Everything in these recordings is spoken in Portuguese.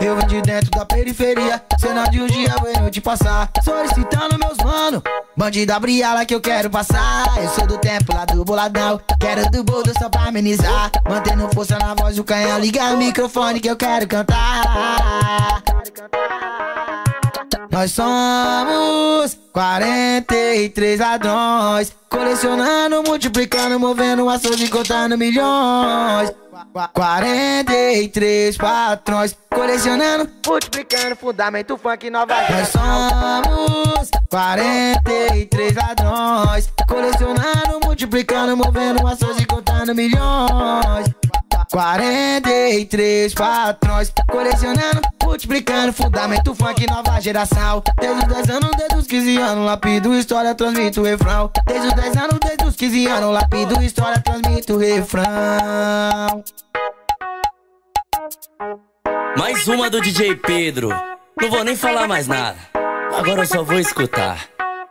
Eu vim de dentro da periferia, cena de um dia venho te passar. Solicitando meus mano, bandida briala que eu quero passar. Eu sou do tempo lá do boladão, quero do boldo só pra amenizar. Mantendo força na voz do canhão, liga o microfone que eu quero cantar. Nós somos 43 ladrões, colecionando, multiplicando, movendo ações e contando milhões. 43 patrões, colecionando, multiplicando, fundamento funk nova. Nós somos 43 ladrões, colecionando, multiplicando, movendo ações e contando milhões. 43 patrões, colecionando, multiplicando, fundamento funk nova geração. Desde os 10 anos, desde os 15 anos, lapido história, transmito o refrão. Desde os 10 anos, desde os 15 anos, lapido história, transmito o refrão. Mais uma do DJ Pedro. Não vou nem falar mais nada. Agora eu só vou escutar.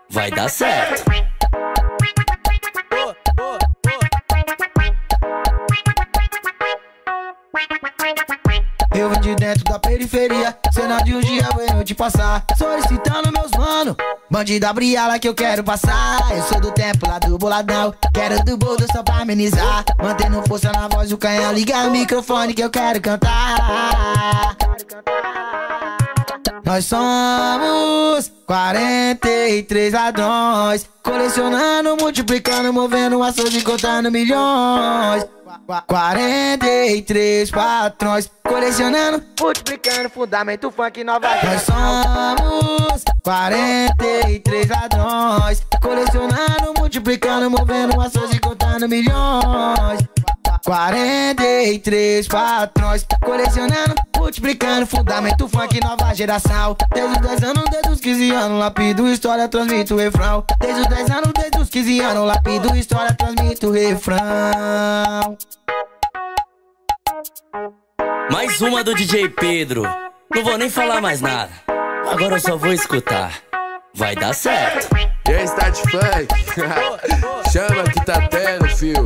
Vai dar certo. De dentro da periferia, cena de um dia venho te passar. Solicitando meus mano, bandida briala que eu quero passar. Eu sou do tempo lá do boladão, quero do boldo só pra amenizar. Mantendo força na voz do canhão, liga o microfone que eu quero cantar. Nós somos 43 ladrões, colecionando, multiplicando, movendo ações e contando milhões. 43 patrões, colecionando, multiplicando, fundamento funk nova. Nós somos 43 ladrões, colecionando, multiplicando, movendo ações e contando milhões. 43 patrões, colecionando, multiplicando, fundamento funk nova geração. Desde os 10 anos, desde os 15 anos, lapido história, transmito refrão. Desde os 10 anos, anos, 15 anos, lapido história, transmito refrão. Mais uma do DJ Pedro. Não vou nem falar mais nada. Agora eu só vou escutar. Vai dar certo. E aí, Start Funk? Chama que tá tendo, fio.